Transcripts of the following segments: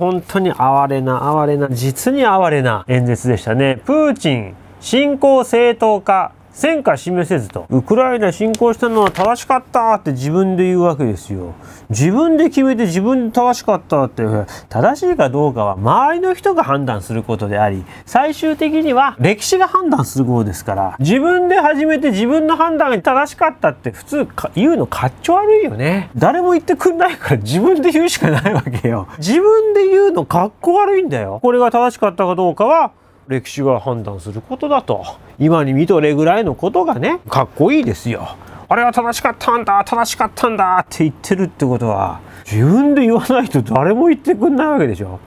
本当に哀れな哀れな、実に哀れな演説でしたね。プーチン、侵攻正当化、戦果示せずと、ウクライナ侵攻したのは正しかったって自分で言うわけですよ。自分で決めて自分で正しかったって、正しいかどうかは周りの人が判断することであり、最終的には歴史が判断することですから、自分で始めて自分の判断が正しかったって普通言うのかっちょ悪いよね。誰も言ってくんないから自分で言うしかないわけよ。自分で言うのかっこ悪いんだよ。これが正しかったかどうかは歴史が判断することだと今に見とれぐらいのことがねかっこいいですよ。あれは正しかったんだ正しかったんだって言ってるってことは自分で言わないと誰も言ってくんないわけでしょ。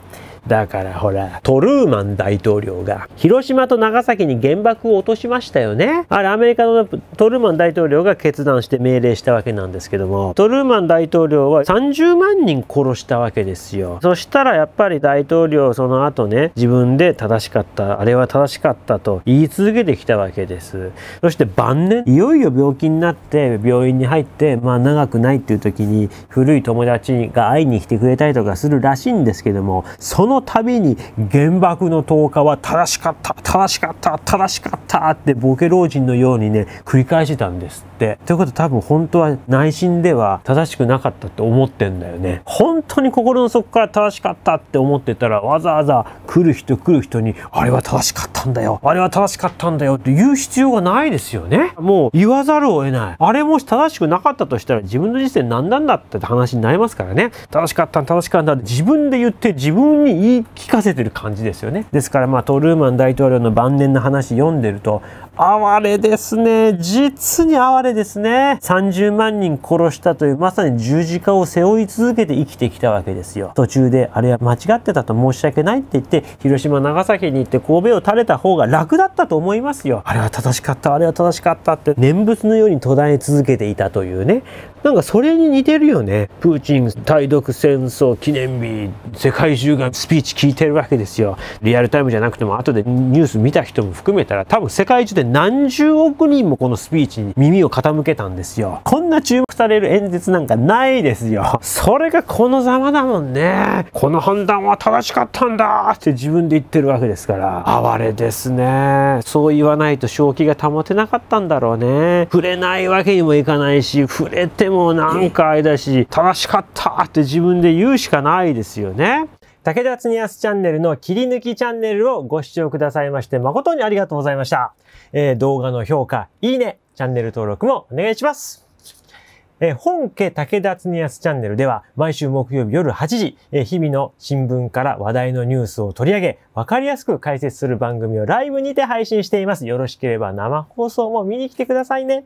だからほら、トルーマン大統領が広島と長崎に原爆を落としましたよね。あれアメリカのトルーマン大統領が決断して命令したわけなんですけども、トルーマン大統領は30万人殺したわけですよ。そしたらやっぱり大統領その後ね、自分で正しかった、あれは正しかったと言い続けてきたわけです。そして晩年、いよいよ病気になって病院に入って、まあ長くないっていう時に古い友達が会いに来てくれたりとかするらしいんですけども、そのの度に原爆の投下は正しかった正しかった正しかったってボケ老人のようにね繰り返してたんですって。ということは多分本当は内心では正しくなかったって思ってんだよね。本当に心の底から正しかったって思ってたらわざわざ来る人来る人にあれは正しかったんだよあれは正しかったんだよって言う必要がないですよね。もう言わざるを得ない。あれもし正しくなかったとしたら自分の人生何なんだって話になりますからね。正しかった正しかった自分で言って自分に言い聞かせてる感じですよね。ですからまあトルーマン大統領の晩年の話読んでると哀れですね。実に哀れですね。30万人殺したというまさに十字架を背負い続けて生きてきたわけですよ。途中であれは間違ってたと申し訳ないって言って広島長崎に行って神戸を垂れた方が楽だったと思いますよ。あれは正しかった、あれは正しかったって念仏のように途絶え続けていたというね。なんかそれに似てるよね。プーチン対独戦争記念日、世界中がスピーチ聞いてるわけですよ。リアルタイムじゃなくても後でニュース見た人も含めたら多分世界中で何十億人もこのスピーチに耳を傾けたんですよ。こんな注目される演説なんかないですよ。それがこのざまだもんね。この判断は正しかったんだって自分で言ってるわけですから。哀れですね。そう言わないと正気が保てなかったんだろうね。触れないわけにもいかないし、触れてもなんかあれだし、正しかったって自分で言うしかないですよね。武田恒康チャンネルの切り抜きチャンネルをご視聴くださいまして誠にありがとうございました。えー、動画の評価、いいね、チャンネル登録もお願いします。えー、本家武田恒康チャンネルでは毎週木曜日夜8時、えー、日々の新聞から話題のニュースを取り上げ、わかりやすく解説する番組をライブにて配信しています。よろしければ生放送も見に来てくださいね。